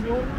Samuel.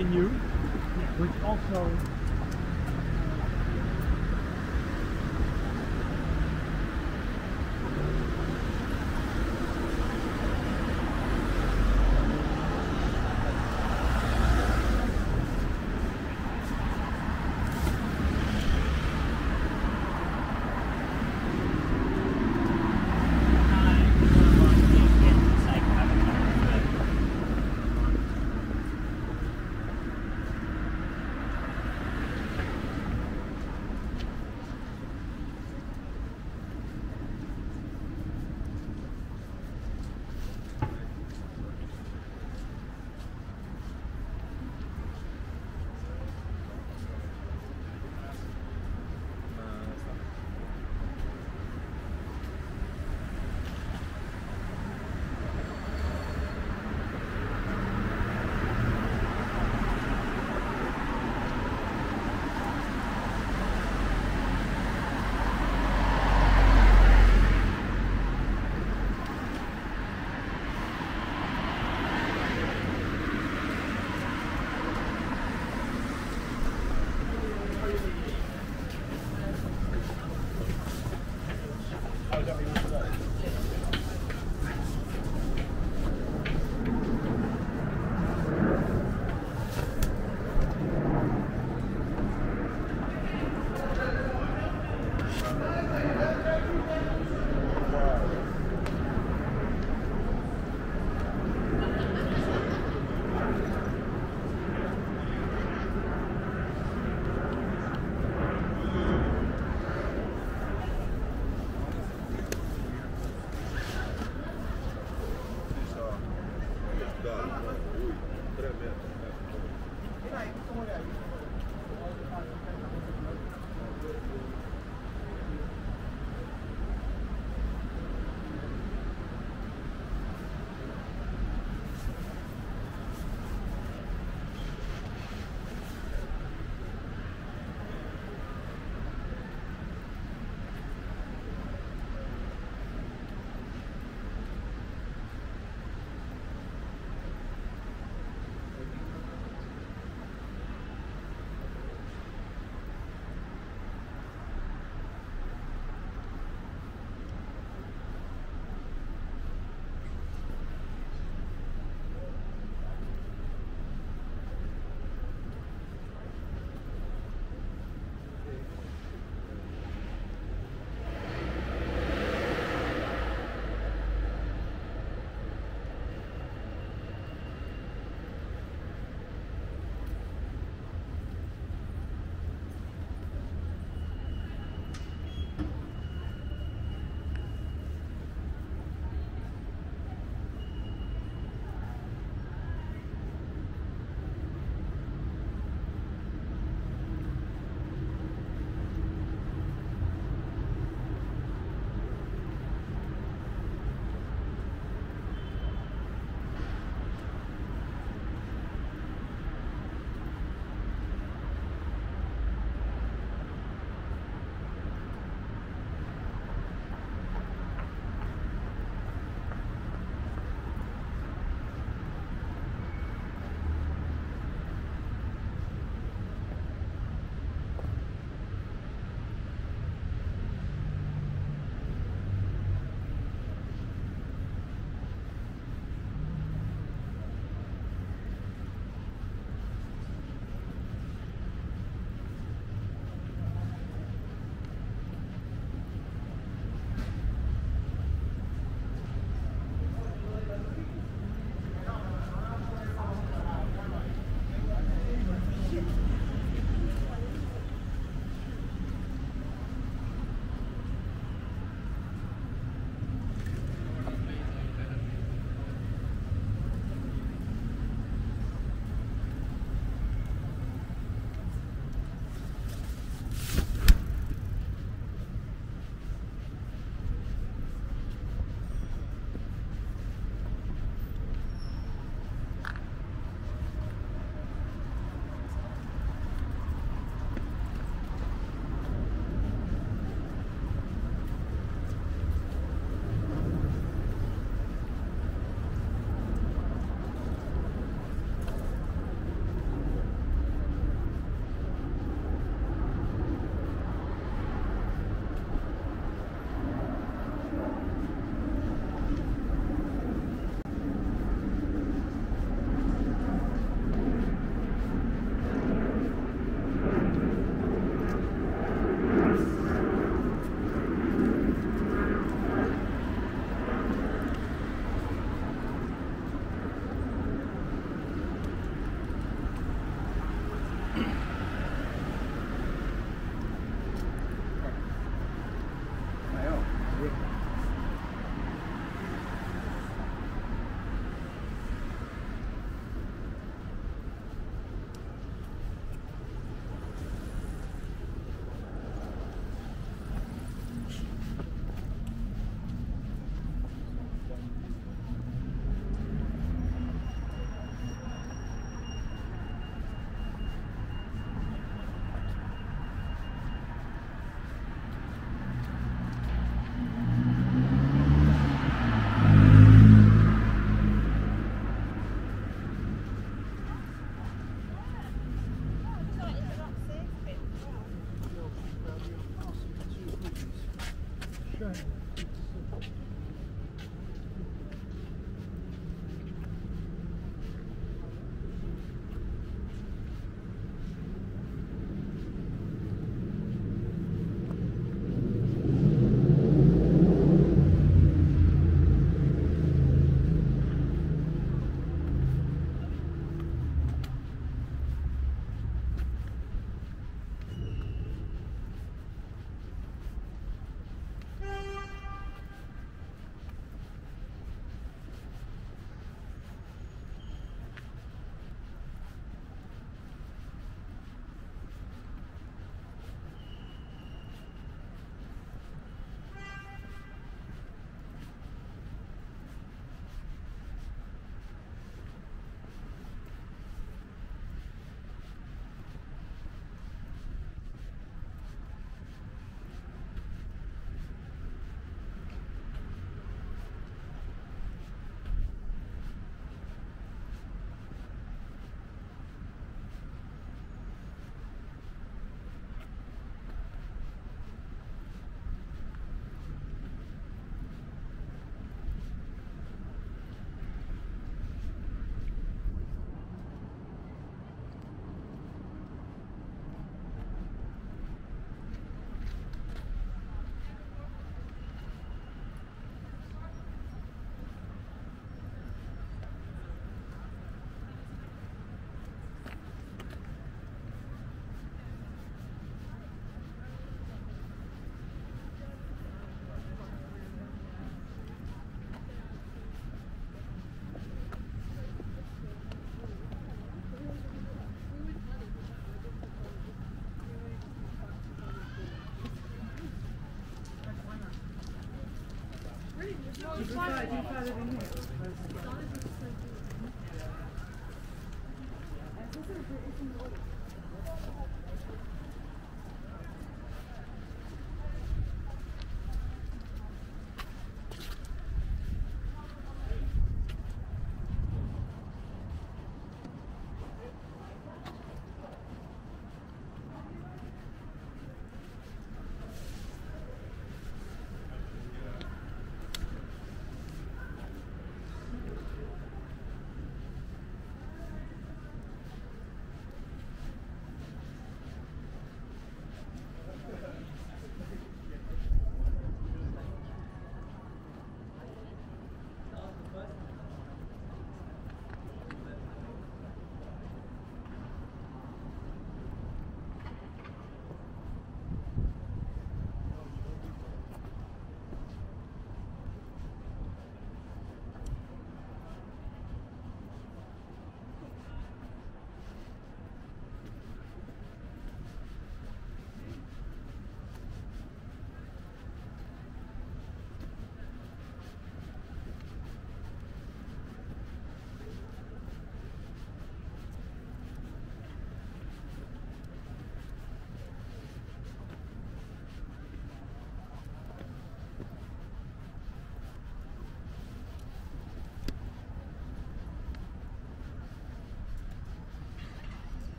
Something really Father, we need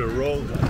your role.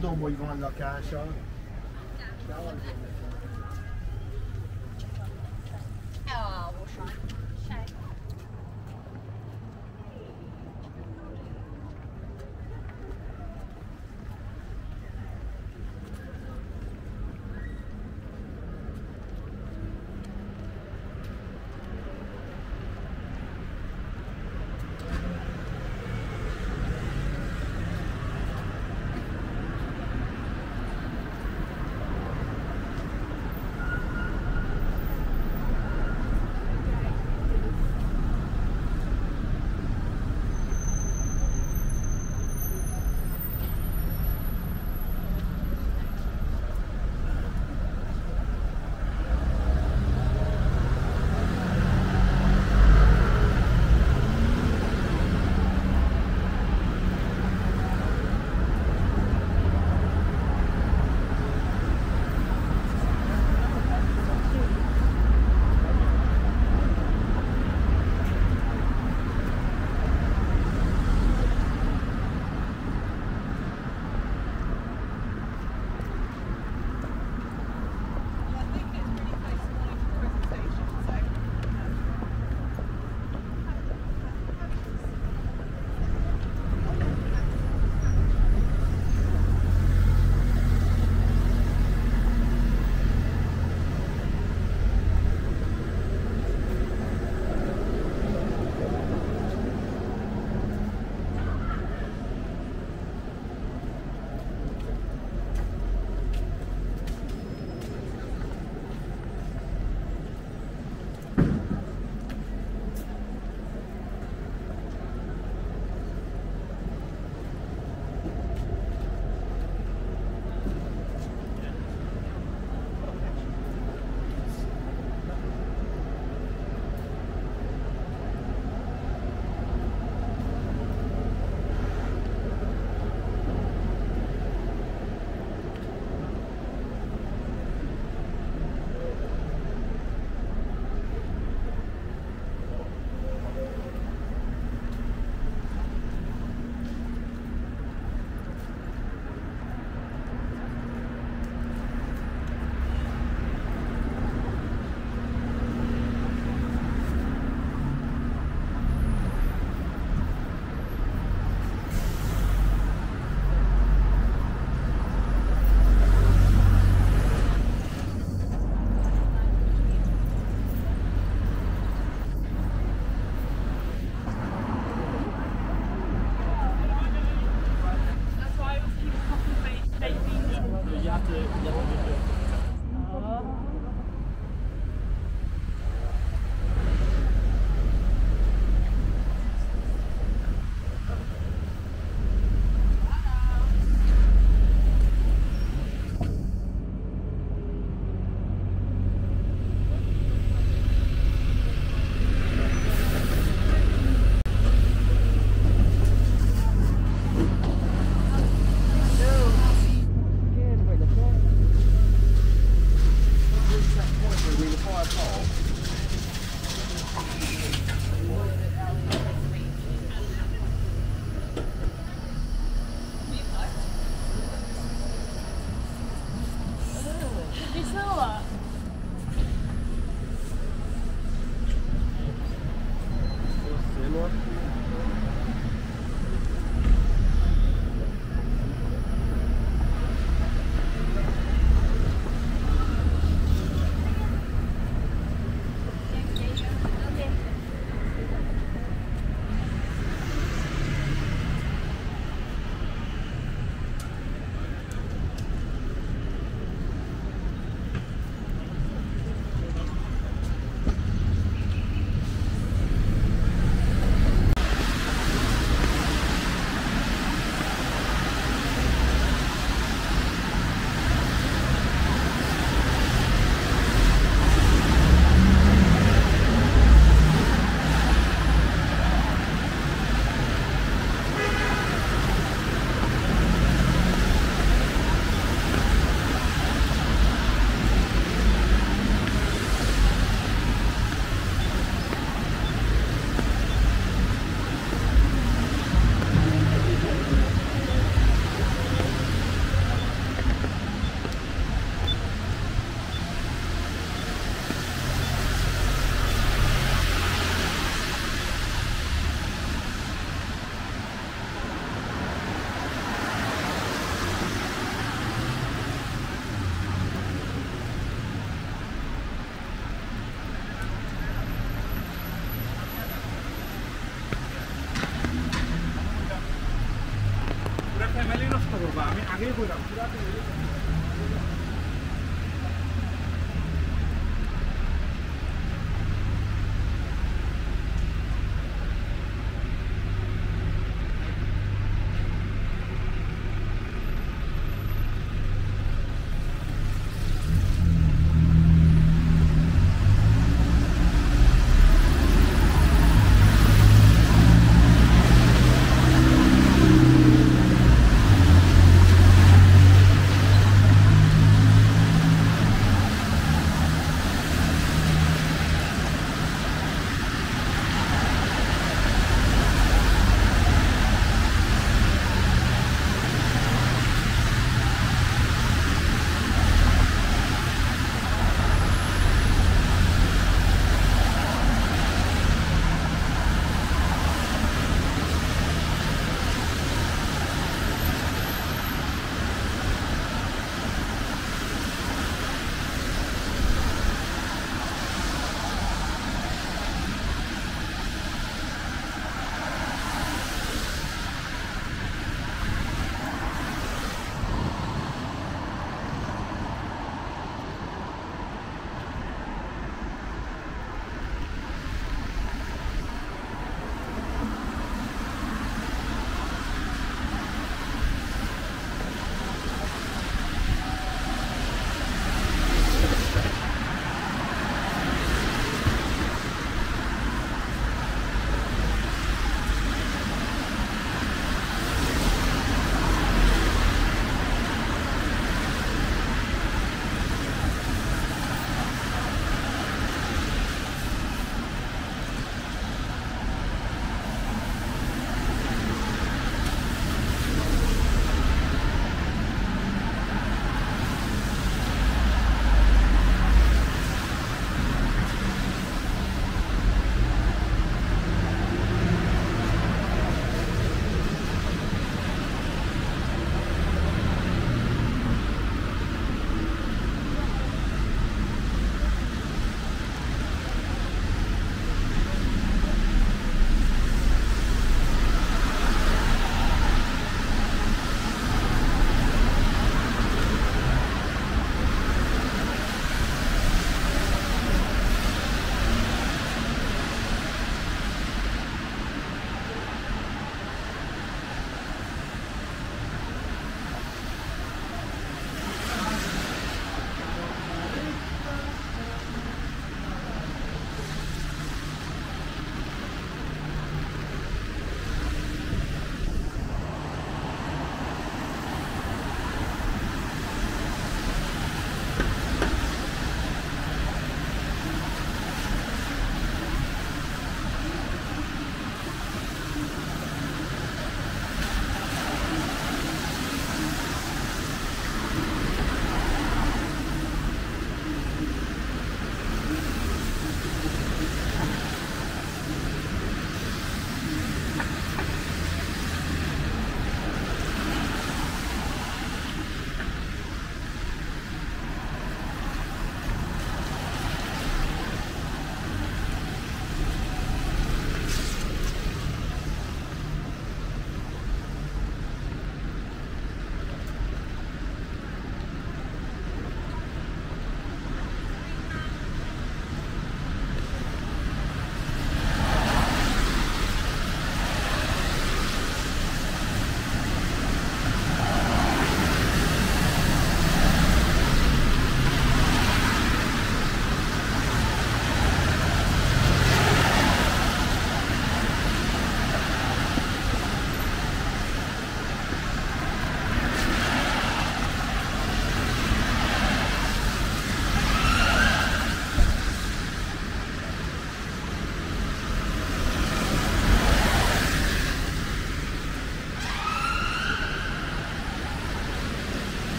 Tudom, hogy van lakása.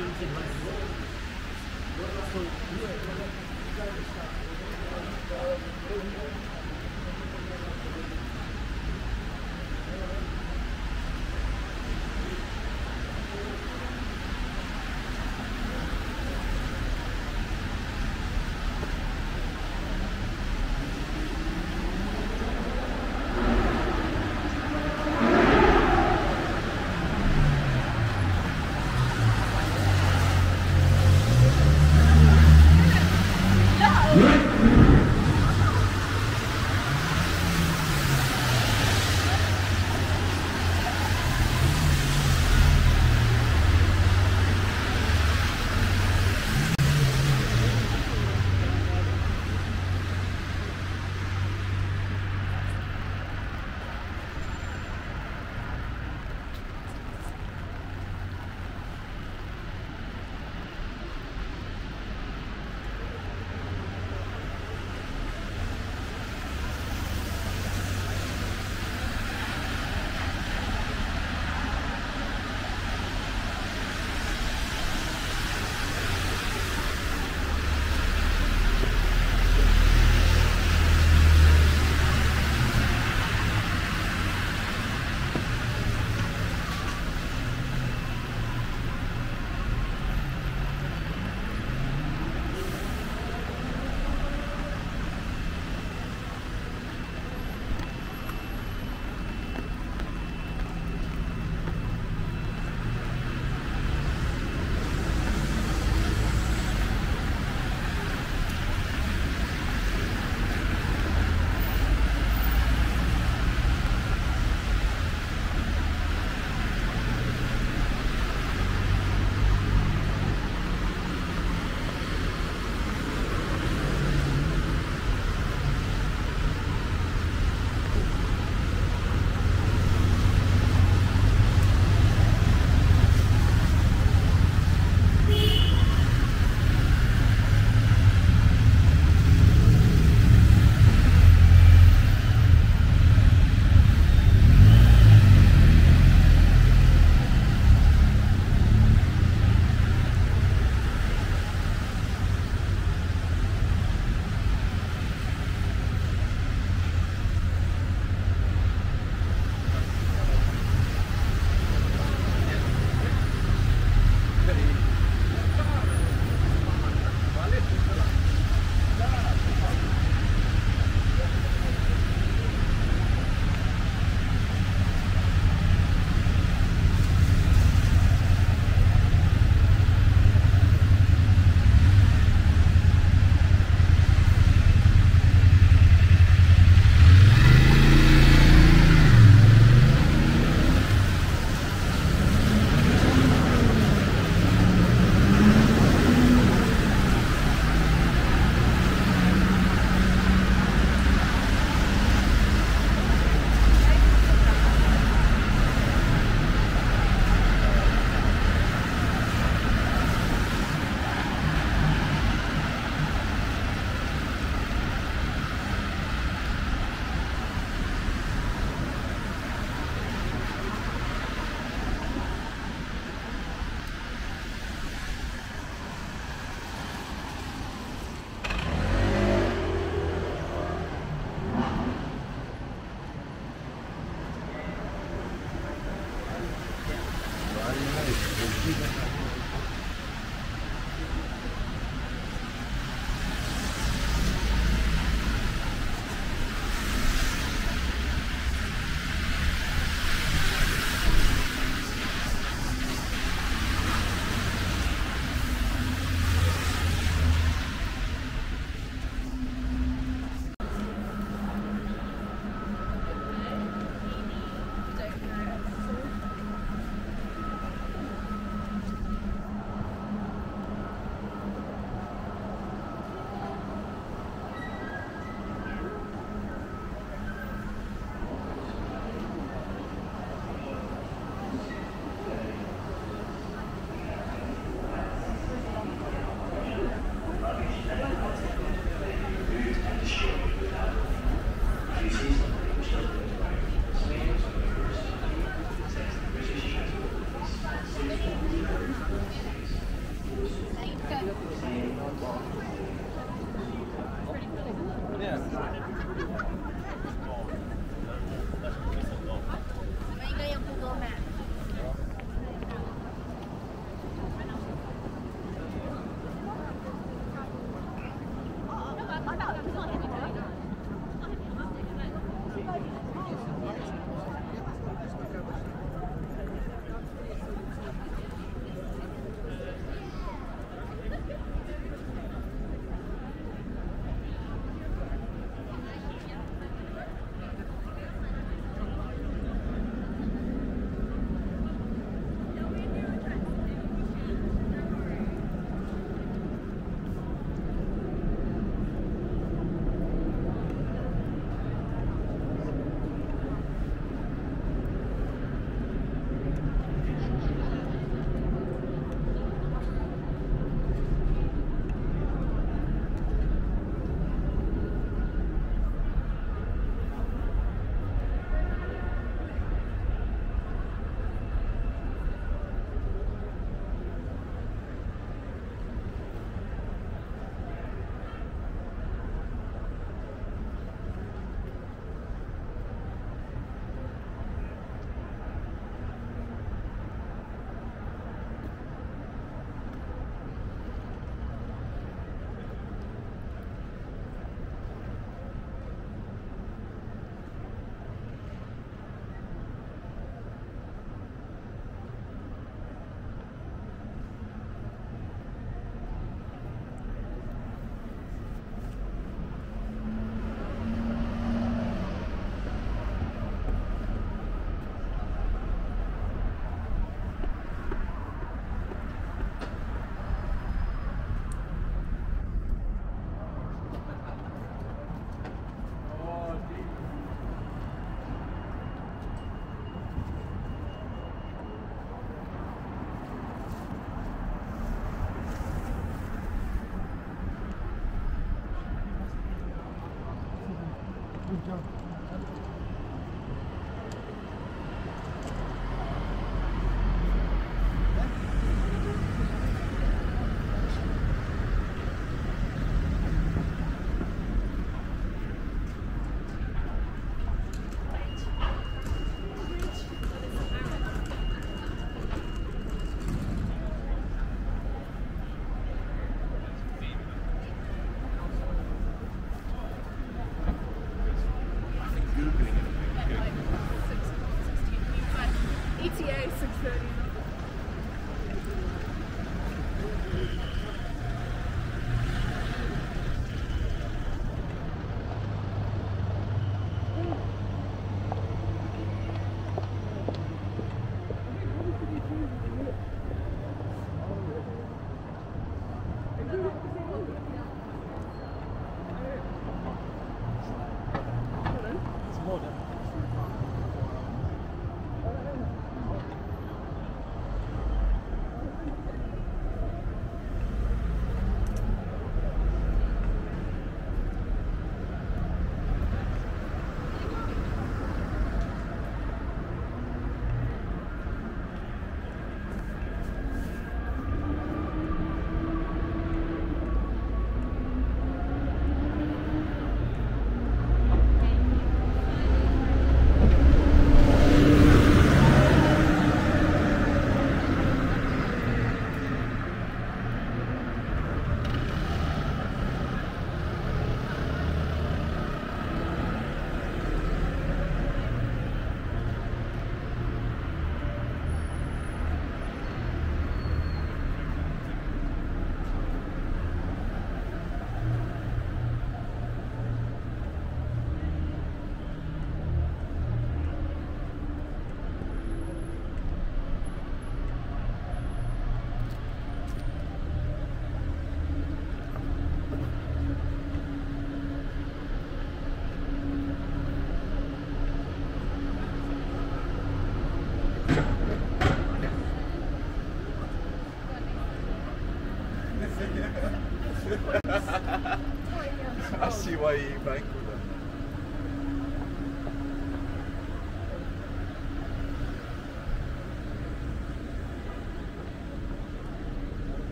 Thank you.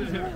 I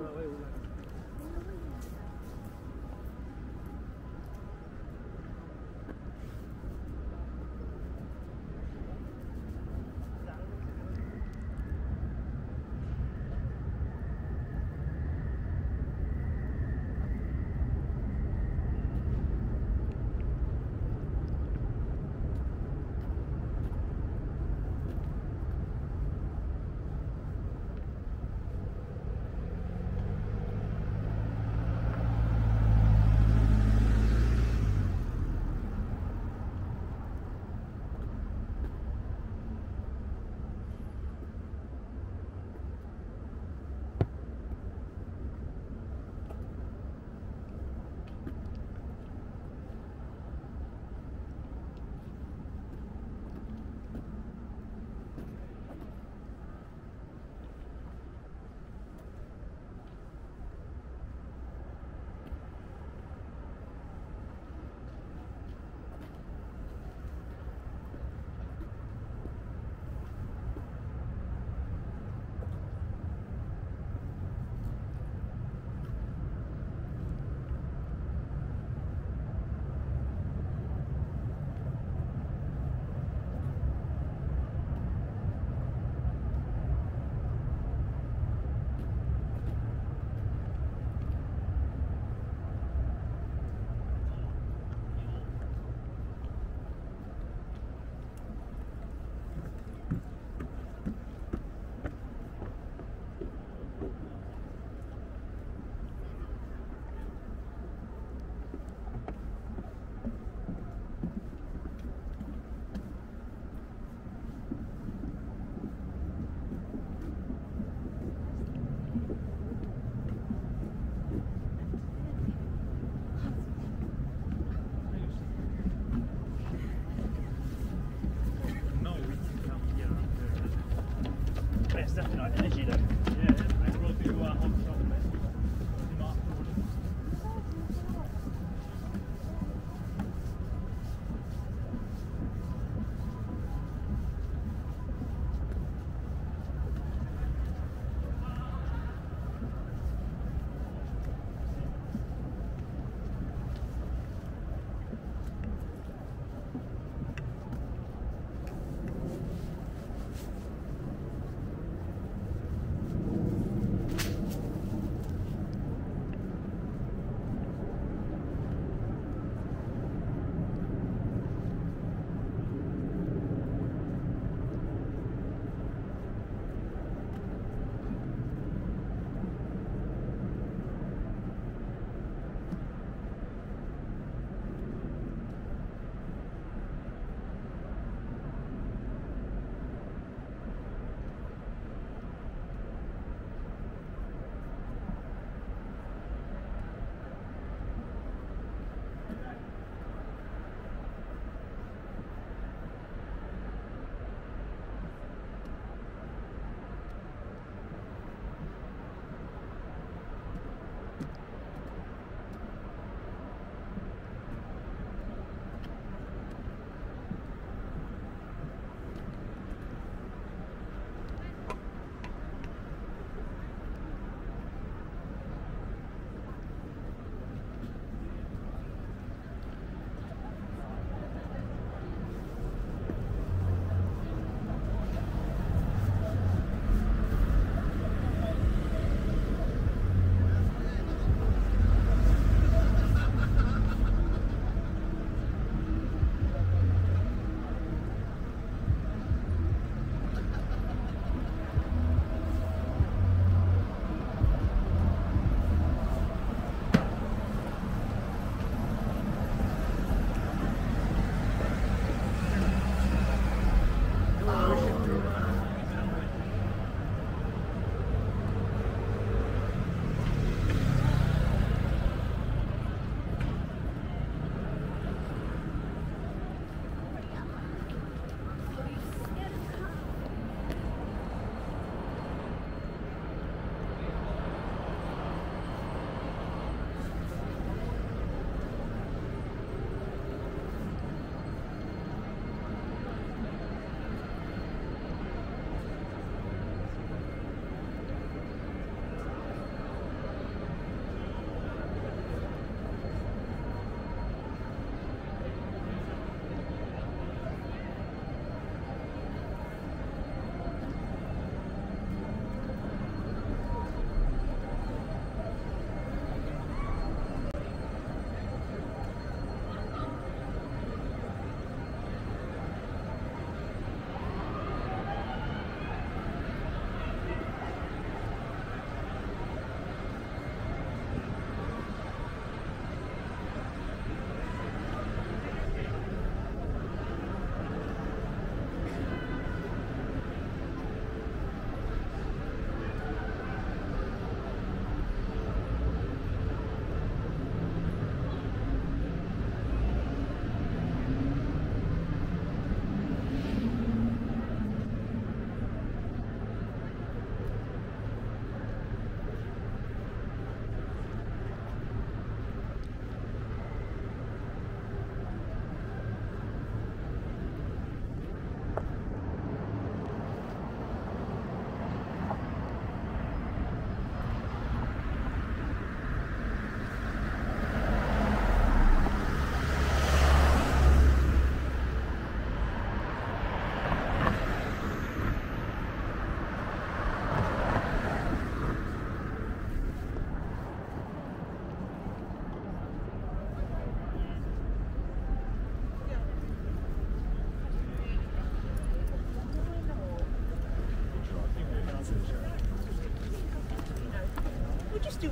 Thank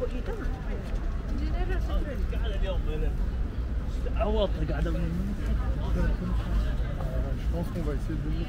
what you done. You never قاعد اليوم عوضت قاعد Je pense qu'on va essayer de venir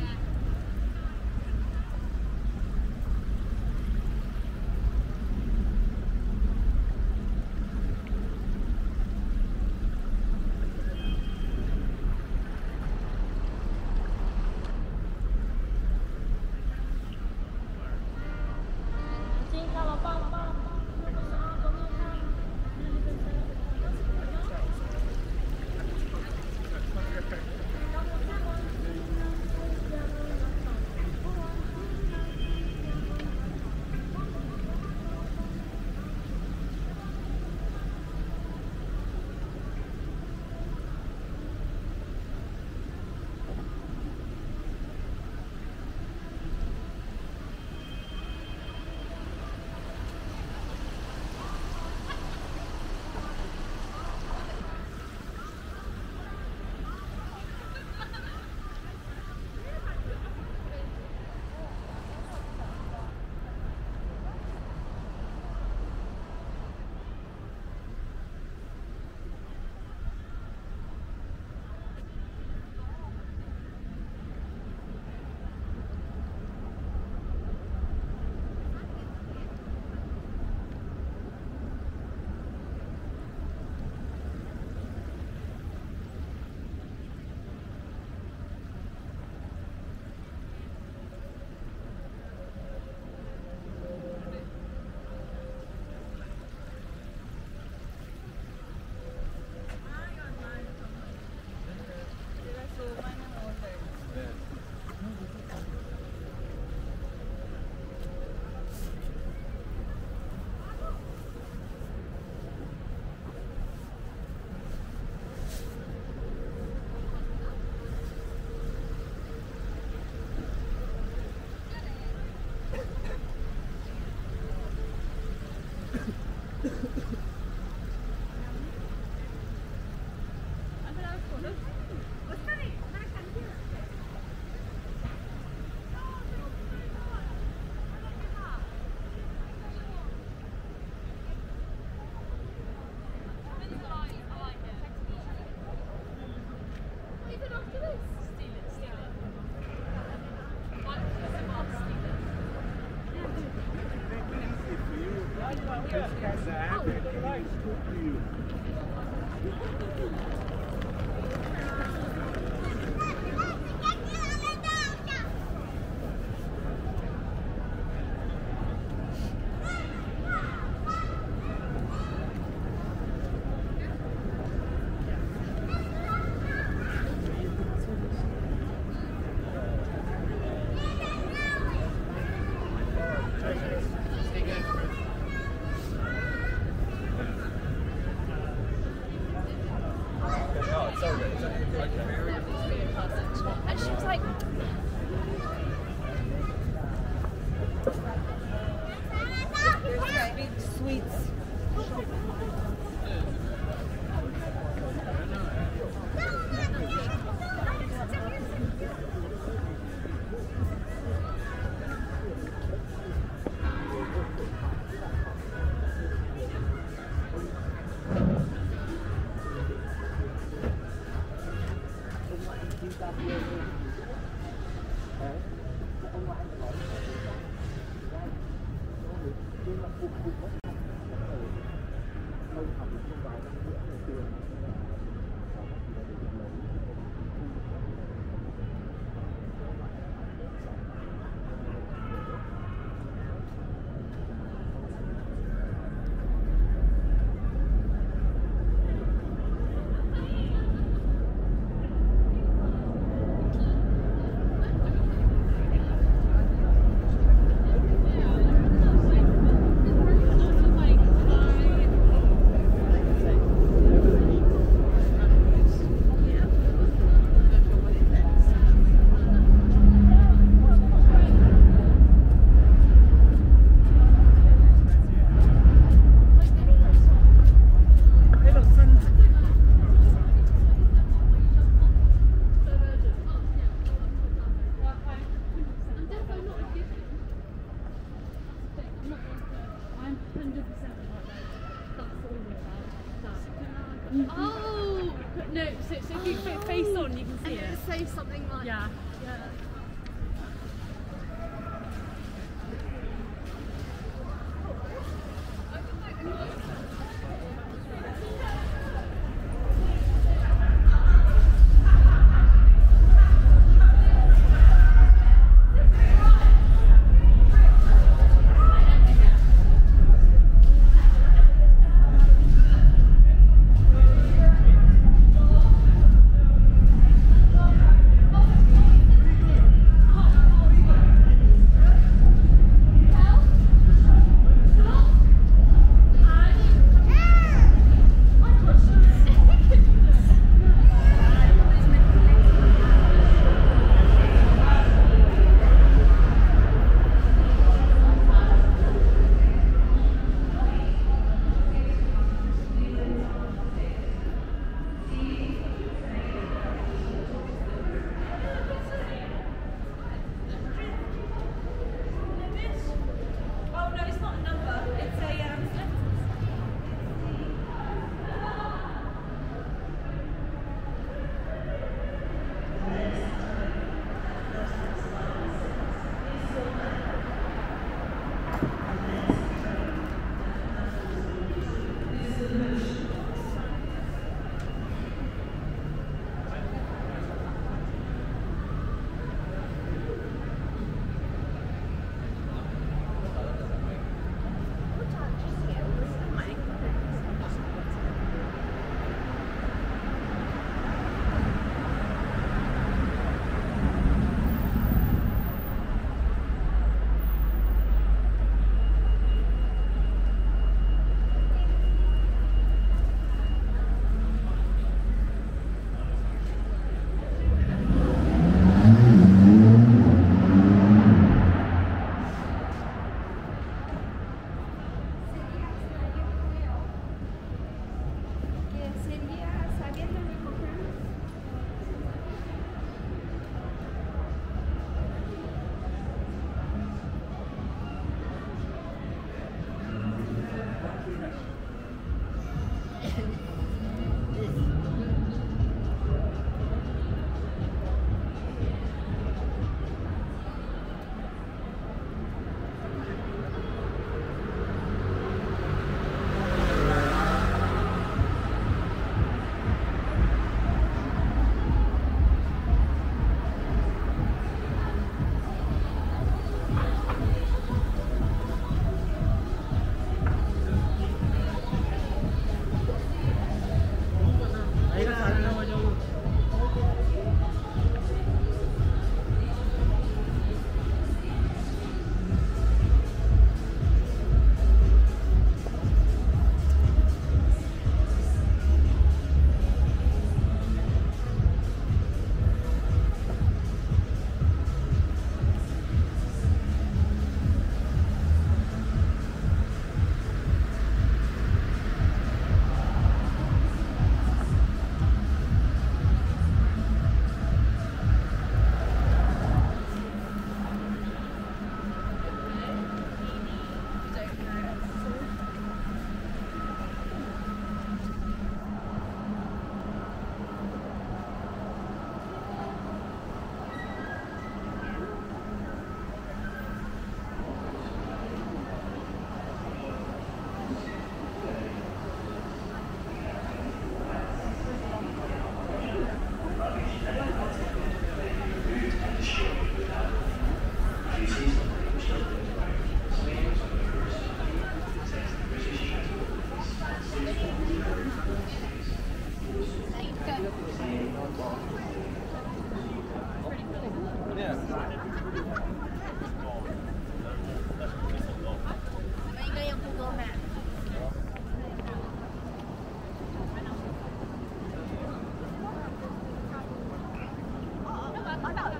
sweets.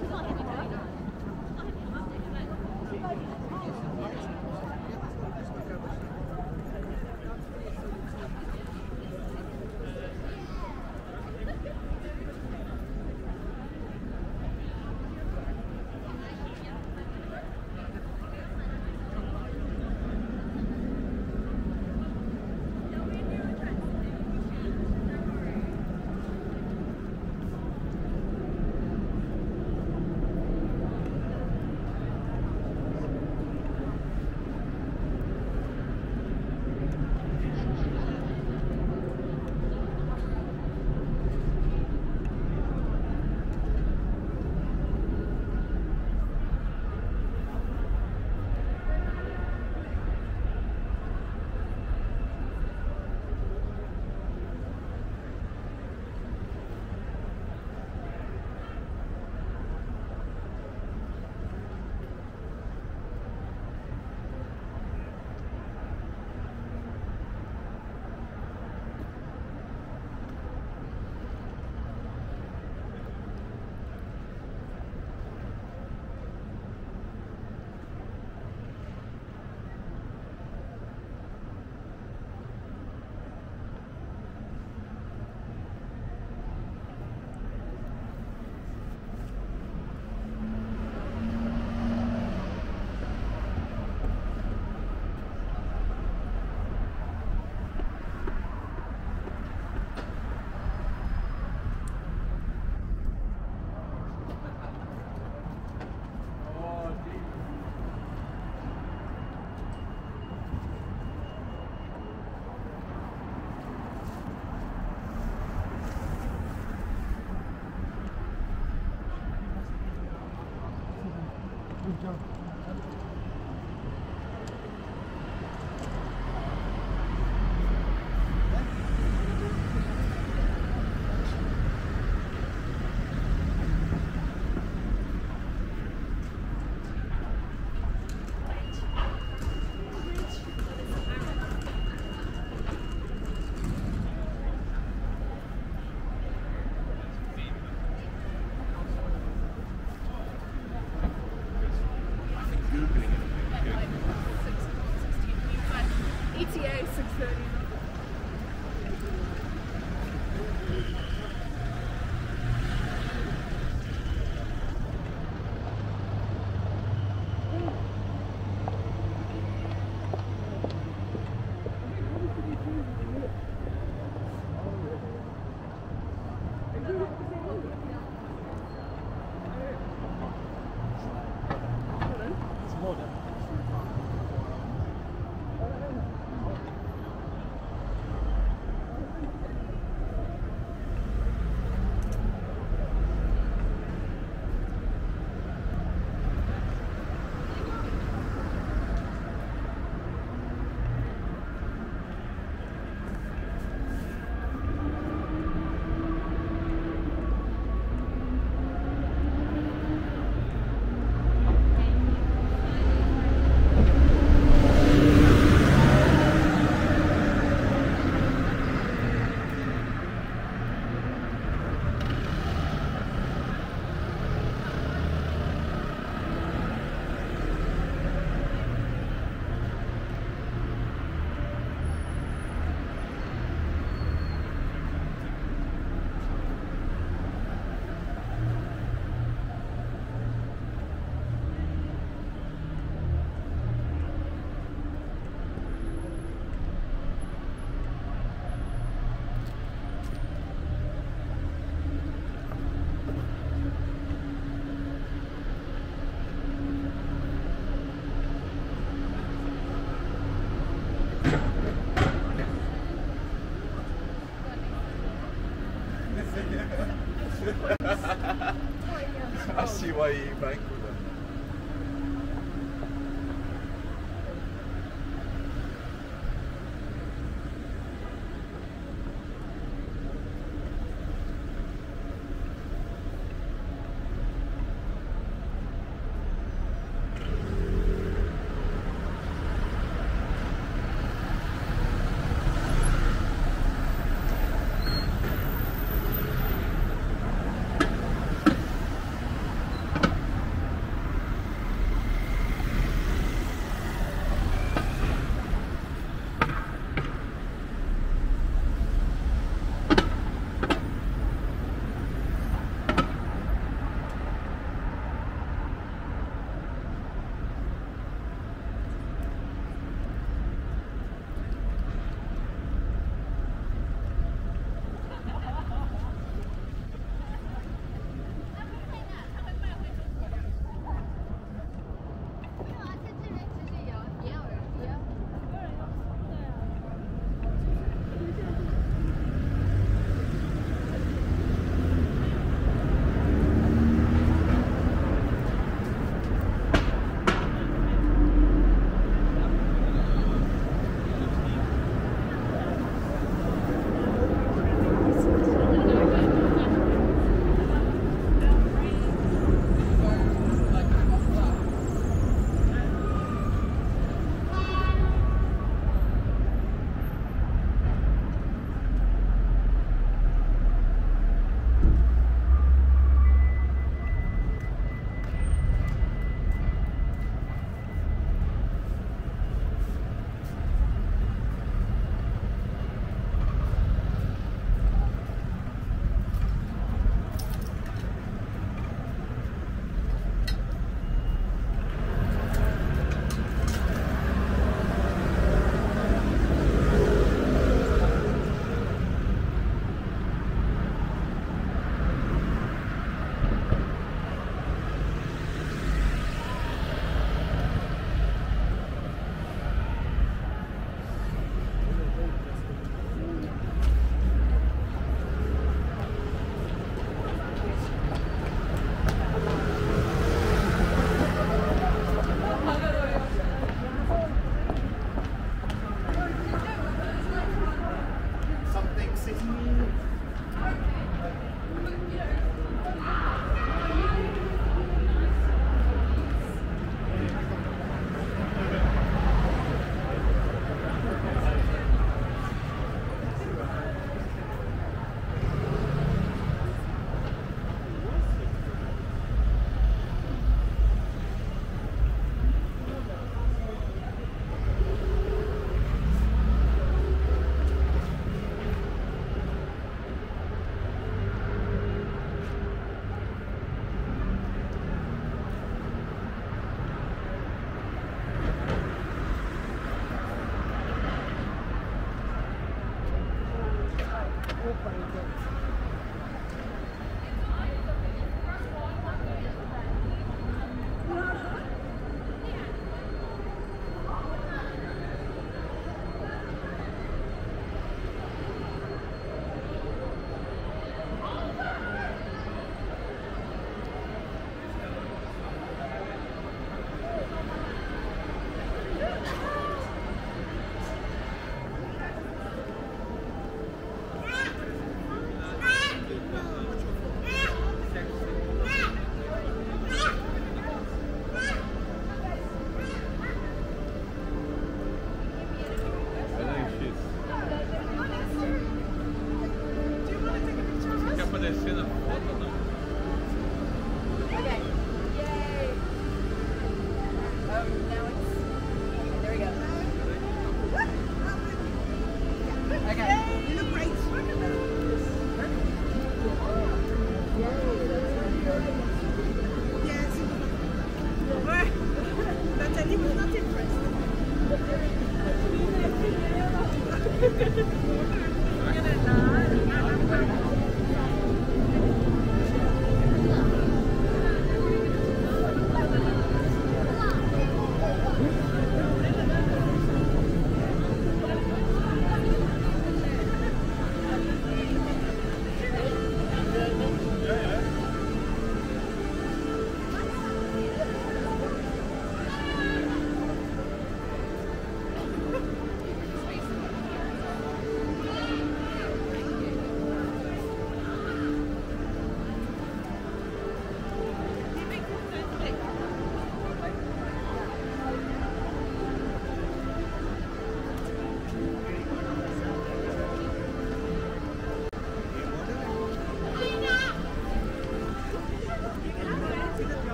I'm sorry.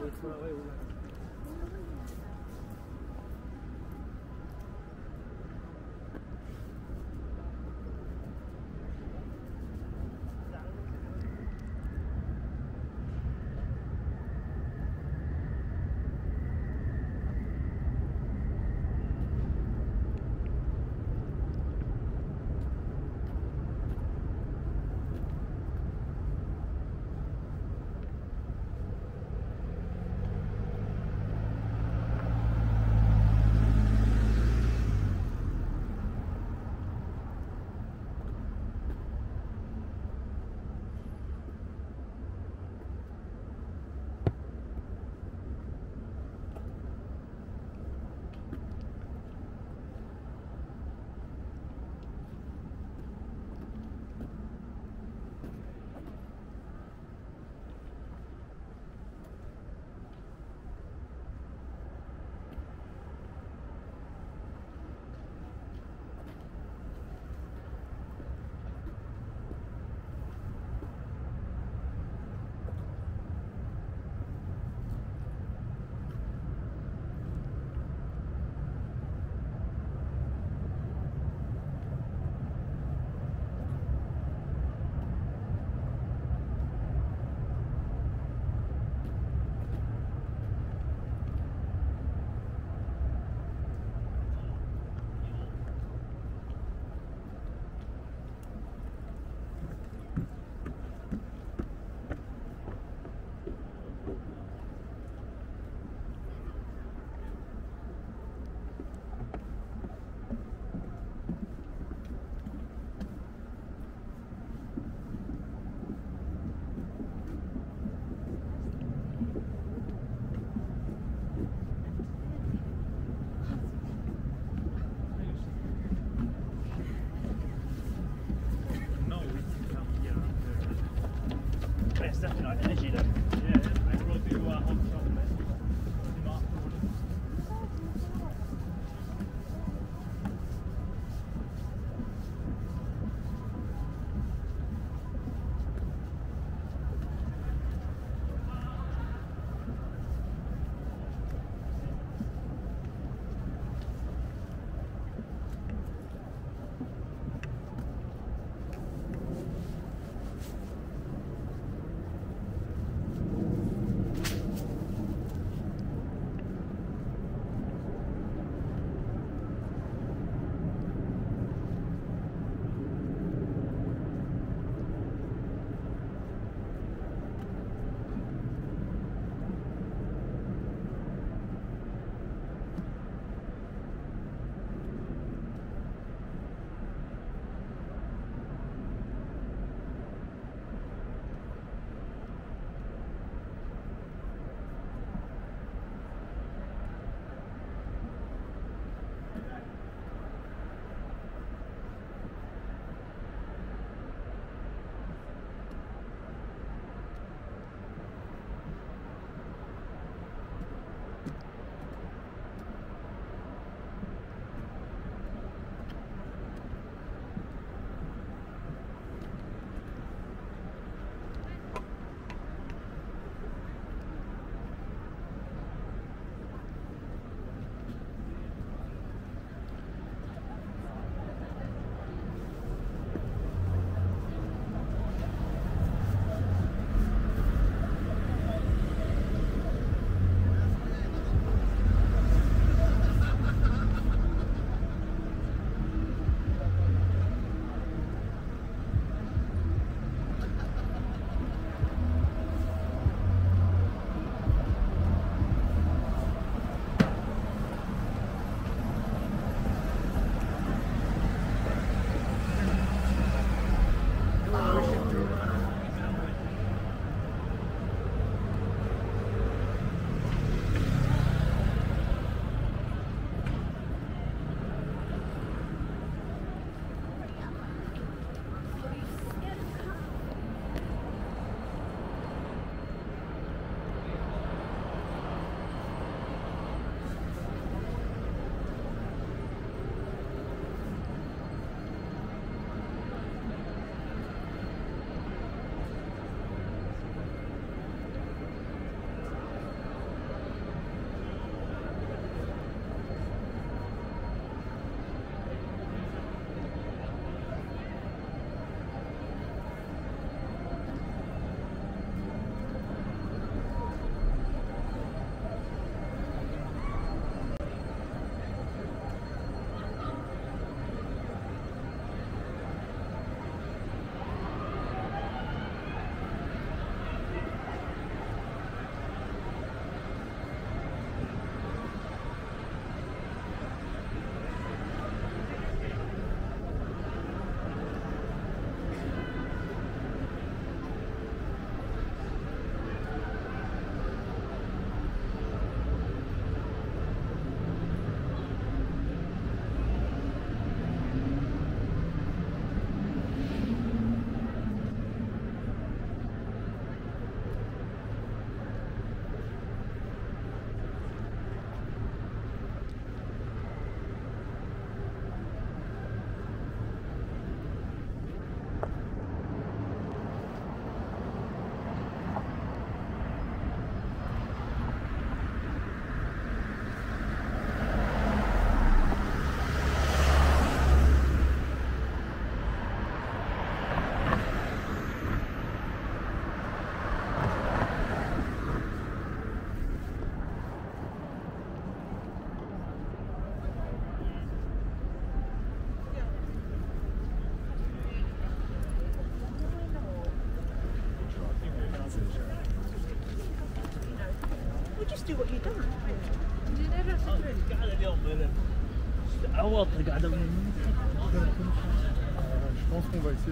Ouais, ouais.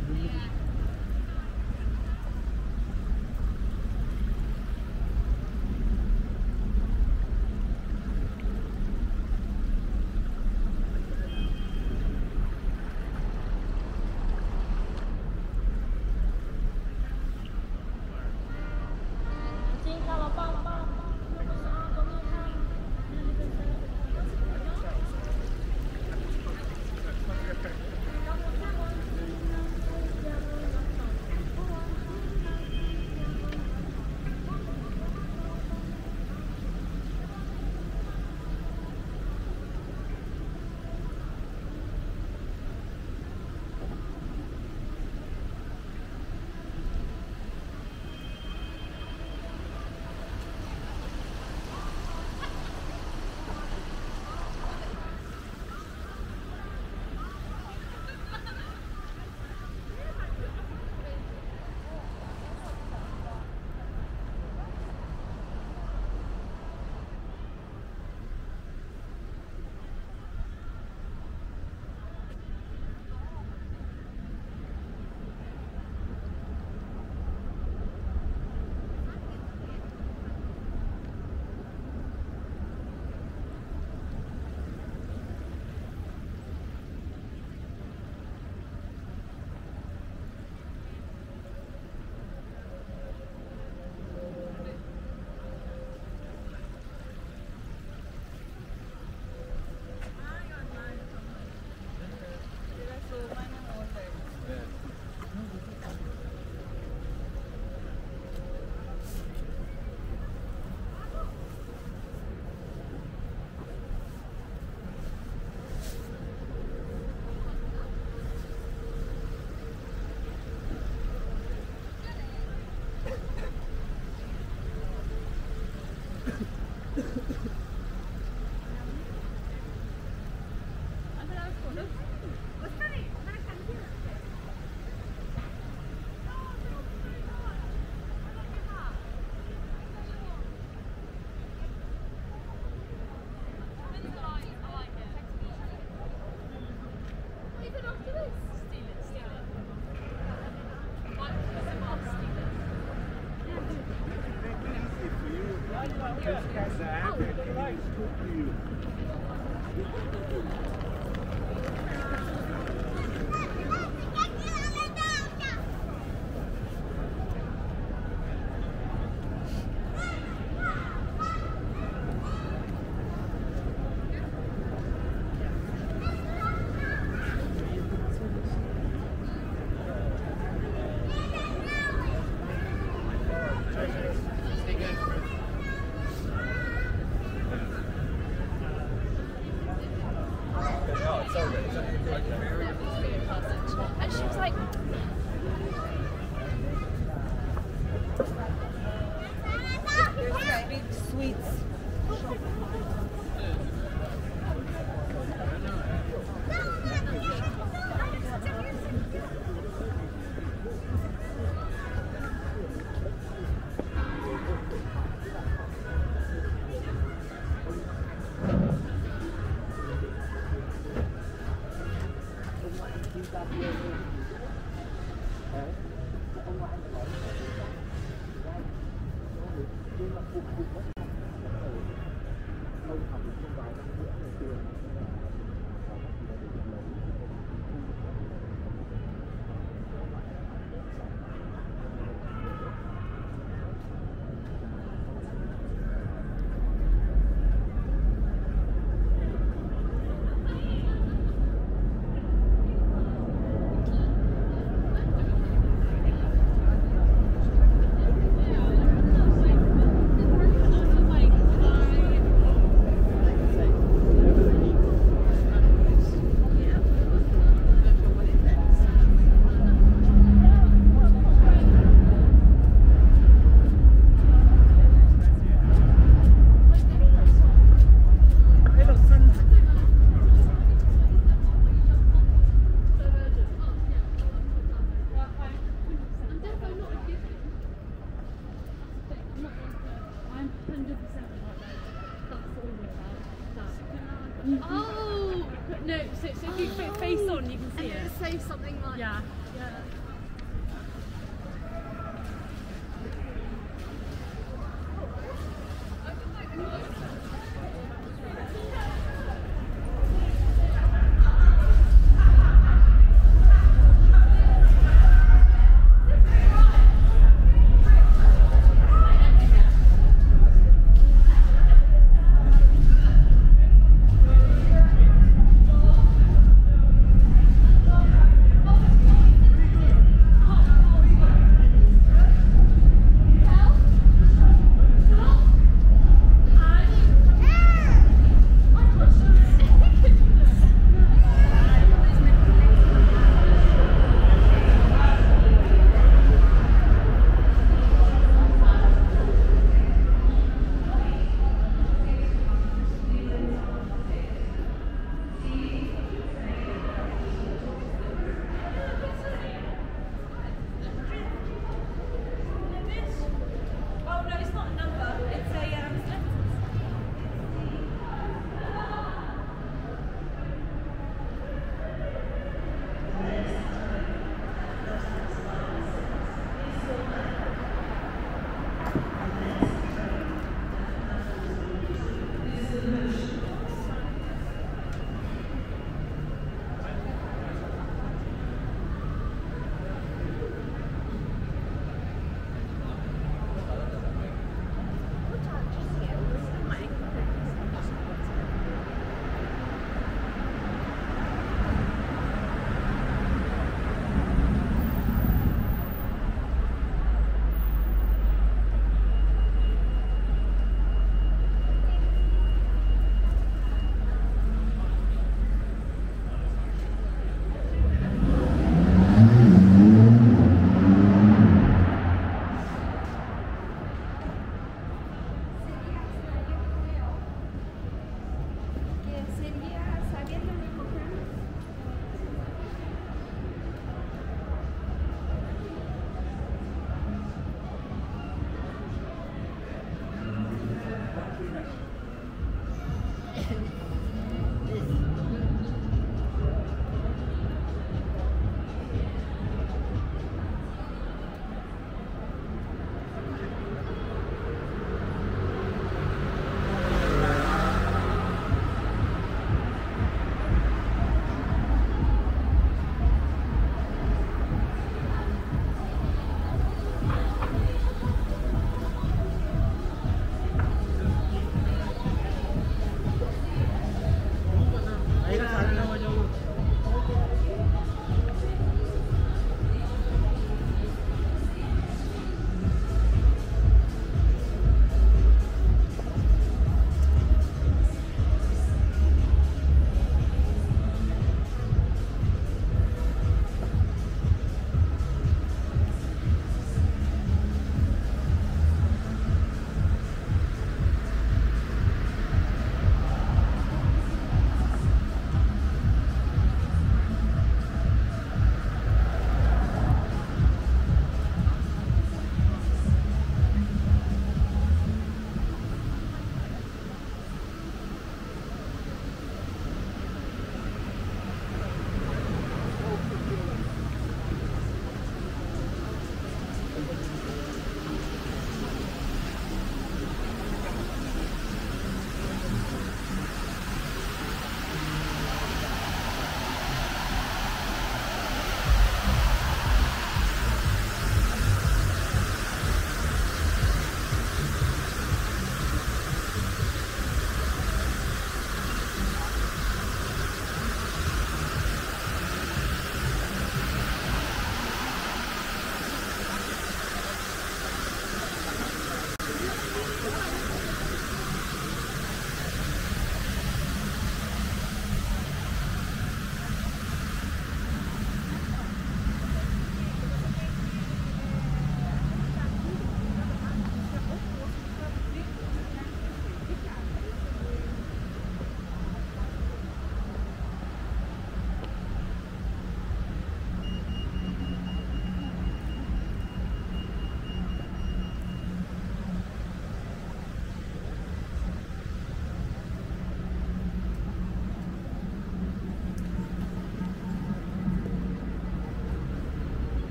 Pense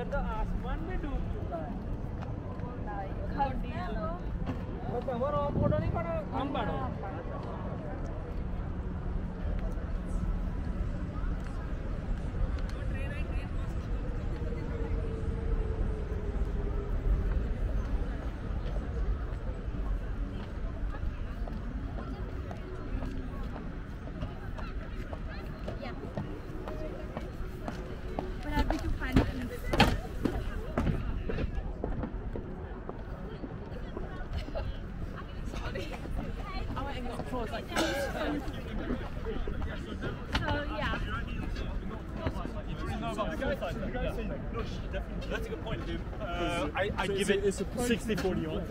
ganda ah. I give it 60-41.